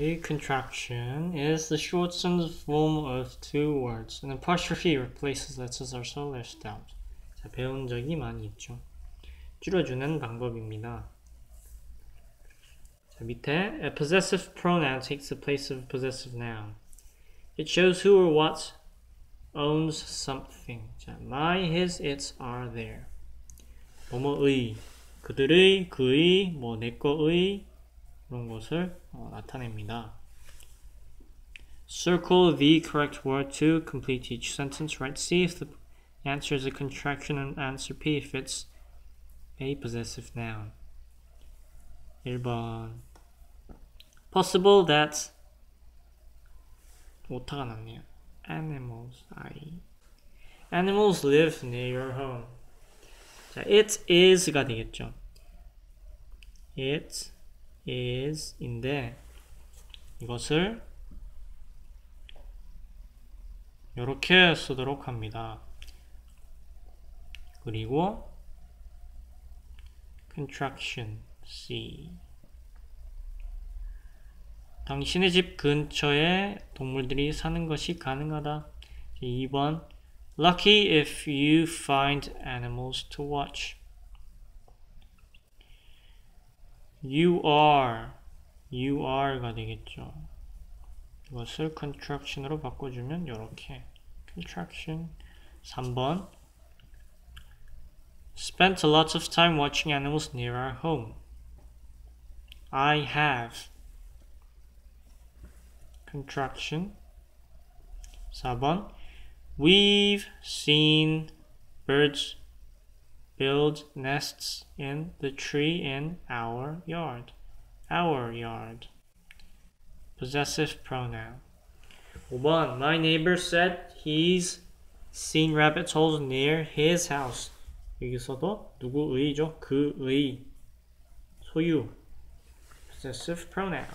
A contraction is the shortened form of two words. An apostrophe replaces letters are so left out. 자, 배운 적이 많이 있죠. 줄여주는 방법입니다. 자, 밑에 a possessive pronoun takes the place of a possessive noun. It shows who or what owns something. 자, my, his, its are there. 뭐뭐의, 그들의, 그의, 뭐 내거의 그런 것을 어, 나타냅니다. Circle the correct word to complete each sentence. Write C if the answer is a contraction and answer P if it's a possessive noun. 1번 Possible that 오타가 났네요. Animals, I. Animals live near your home. 자, it is가 되겠죠. It is인데 이것을 이렇게 쓰도록 합니다. 그리고 contraction C 당신의 집 근처에 동물들이 사는 것이 가능하다. 2번 Lucky if you find animals to watch. You are, you are가 되겠죠. 이것을 contraction으로 바꿔주면 이렇게 contraction 3번 Spent a lot of time watching animals near our home. I have contraction 4번 We've seen birds build nests in the tree in our yard. Our yard. Possessive pronoun. 5번. My neighbor said he's seen rabbit holes near his house. 여기서도 누구의죠? 그의. 소유. Possessive pronoun.